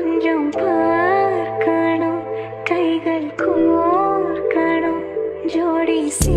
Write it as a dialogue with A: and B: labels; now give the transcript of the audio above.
A: கொஞ்சம் பார்க்கணும் கைகள் கோர்க்கணும் ஜோடி சே